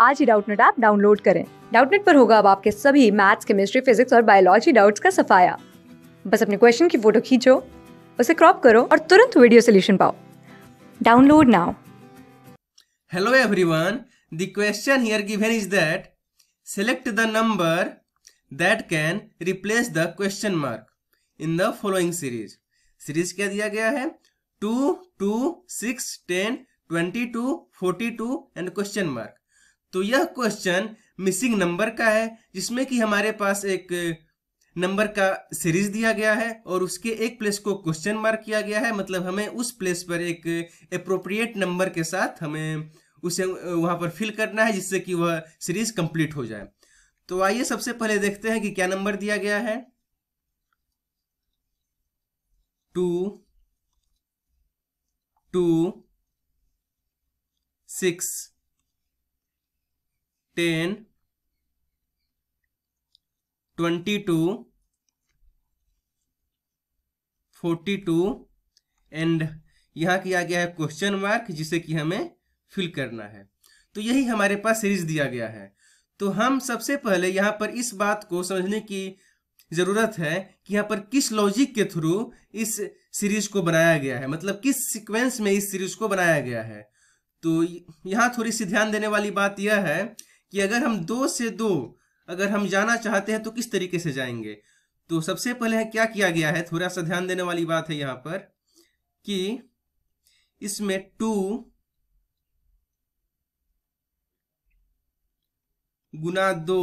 आज ही Doubtnut app download करें। डाउटनेट पर होगा अब आपके सभी मैथ्स, केमिस्ट्री, फिजिक्स और बायोलॉजी डाउट्स का सफाया। बस अपने क्वेश्चन की फ़ोटो खींचो, उसे क्रॉप करो और तुरंत वीडियो सोल्यूशन पाओ। Download now. Hello everyone. The question here given is that, select the number that can replace the question mark in the following series. Series क्या दिया गया है? Two two six ten twenty two forty two and question mark तो यह question missing number का है, जिसमें कि हमारे पास एक नंबर का सीरीज़ दिया गया है और उसके एक प्लेस को क्वेश्चन मार्क किया गया है। मतलब हमें उस प्लेस पर एक अप्रोप्रिएट नंबर के साथ हमें उसे वहाँ पर फिल करना है, जिससे कि वह सीरीज़ कंप्लीट हो जाए। तो आइए सबसे पहले देखते हैं कि क्या नंबर दिया गया है। Two two six ten, twenty two, forty two, and यहाँ किया गया है क्वेश्चन मार्क, जिसे कि हमें फिल करना है। तो यही हमारे पास सीरीज़ दिया गया है। तो हम सबसे पहले यहाँ पर इस बात को समझने की ज़रूरत है कि यहाँ पर किस लॉजिक के थ्रू इस सीरीज़ को बनाया गया है। मतलब किस सीक्वेंस में इस सीरीज़ को बनाया गया है। तो यहाँ थोड़ी सी ध्यान देने वाली बात यह है कि अगर हम दो से दो, अगर हम जाना चाहते हैं तो किस तरीके से जाएँगे? तो सबसे पहले क्या किया गया है? थोड़ा सा ध्यान देने वाली बात है यहाँ पर कि इसमें टू गुना दो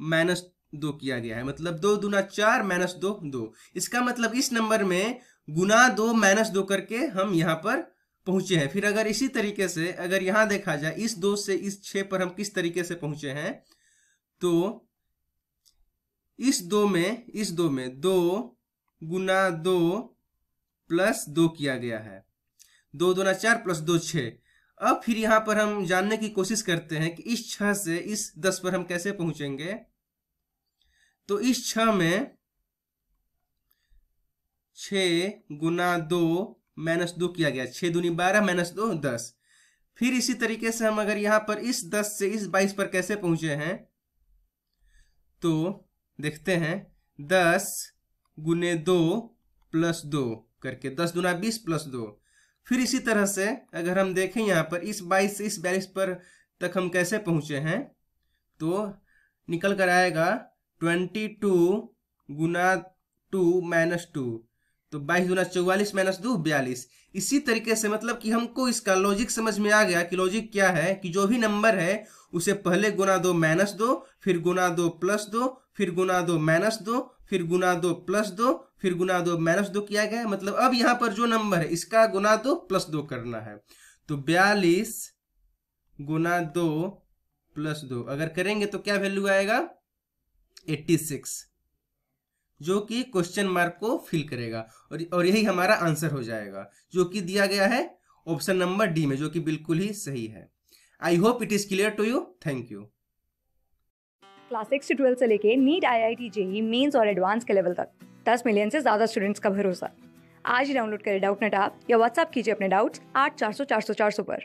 माइनस दो किया गया है। मतलब दो दुना चार माइनस दो दो। इसका मतलब इस नंबर में गुना दो माइनस दो करके हम यहाँ पर पहुँचे हैं। फिर अगर इसी तरीके से, अगर यहाँ देखा जाए, इस दो से इस छह पर हम किस तरीके से पहुँचे हैं तो इस दो में, इस दो में दो गुना दो प्लस दो किया गया है। दो दुना चार प्लस दो छ अब फिर यहाँ पर हम जानने की कोशिश करते हैं कि इस छह से इस दस पर हम कैसे पहुँचेंगे। तो इस छह में छ गुना दो माइनस दो किया गया छः दूनी बारह माइनस दो दस। फिर इसी तरीके से हम अगर यहाँ पर इस दस से इस बाईस पर कैसे पहुँचे हैं तो देखते हैं, दस गुने दो प्लस दो करके दस दुना बीस प्लस दो। फिर इसी तरह से अगर हम देखें यहाँ पर इस बाईस से इस बयालीस पर तक हम कैसे पहुँचे हैं तो निकल कर आएगा ट्वेंटी टू गुना टू माइनस टू। तो बाईस गुना चौवालीस माइनस दो, बयालीस। इसी तरीके से मतलब कि हमको इसका लॉजिक समझ में आ गया कि लॉजिक क्या है कि जो भी नंबर है, उसे पहले गुना दो माइनस दो, फिर गुना दो प्लस दो, फिर गुना दो माइनस दो, फिर गुना दो प्लस दो, फिर गुना दो माइनस दो किया गया मतलब अब यहाँ पर जो नंबर है, इसका गुना दो प्लस दो करना है। तो बयालीस गुना दो प्लस दो, अगर करेंगे तो क्या वैल्यू आएगा? एट्टी सिक्स जो कि क्वेश्चन मार्क को फिल करेगा। और और यही हमारा आंसर हो जाएगा, जो कि दिया गया है ऑप्शन नंबर डी में, जो कि बिल्कुल ही सही है। I hope it is clear to you thank you class six से ट्वेल्थ से लेके NEET I I T JEE Mains और एडवांस के लेवल तक, दस मिलियन से ज़्यादा स्टूडेंट्स का भरोसा। आज ही डाउनलोड करें डाउट नेट ऐप या व्हाट्सअप कीजिए अपने डाउट्स आठ चार सौ चार सौ चार सौ पर।